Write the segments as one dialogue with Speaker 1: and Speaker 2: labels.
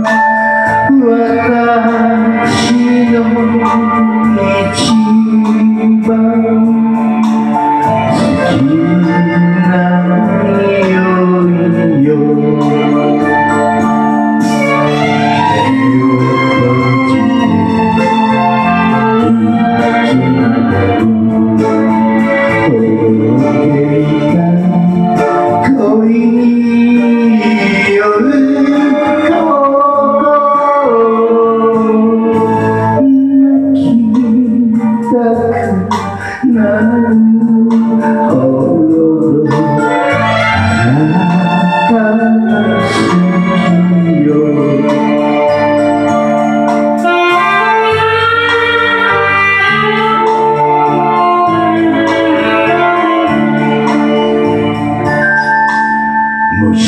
Speaker 1: も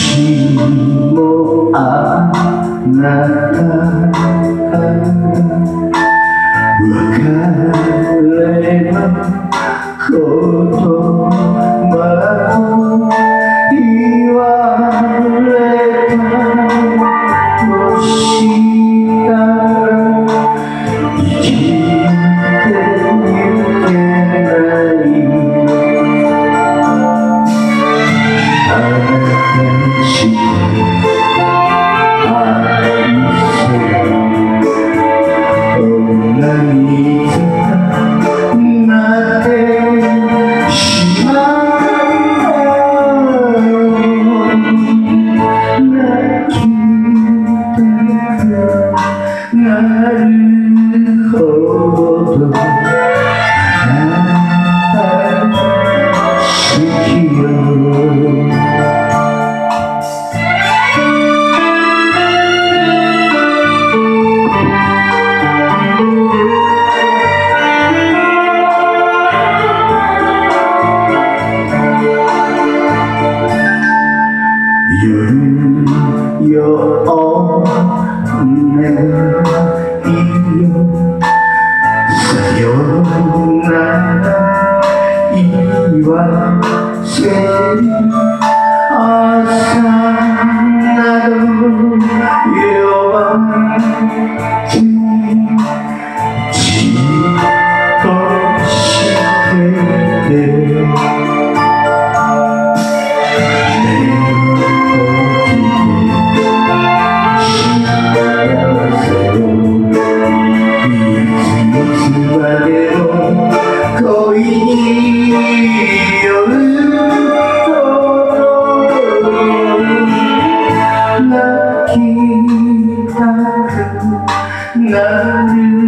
Speaker 1: しもあなた別れば言葉を言われたもし夜よね。いよさよなら言わせる朝など弱泣きたくなる